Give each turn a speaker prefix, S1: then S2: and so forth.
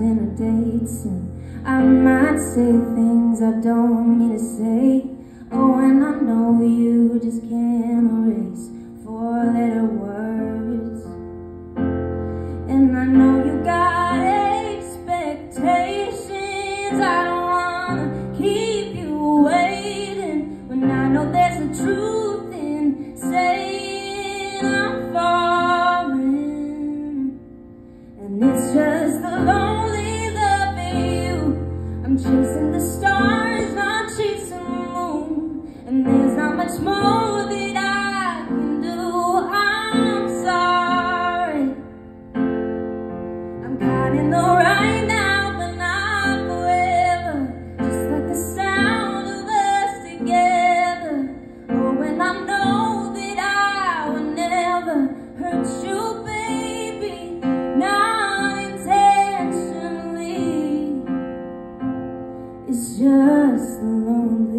S1: dinner dates And I might say things I don't mean to say. Oh, and I know you just can't erase four-letter words. And I know you got expectations. I don't wanna keep you waiting When I know there's a truth in saying I'm falling. And it's just the the stars, And there's not much more that I can do. I'm sorry. I'm right now, but not forever. Just the sound of us together. Oh, I know that I would never hurt you, It's just a lonely